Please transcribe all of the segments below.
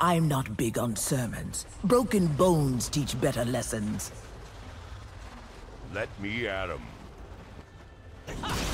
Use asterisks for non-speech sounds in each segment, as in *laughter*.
I'm not big on sermons. Broken bones teach better lessons. Let me at him. *laughs*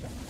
Gotcha.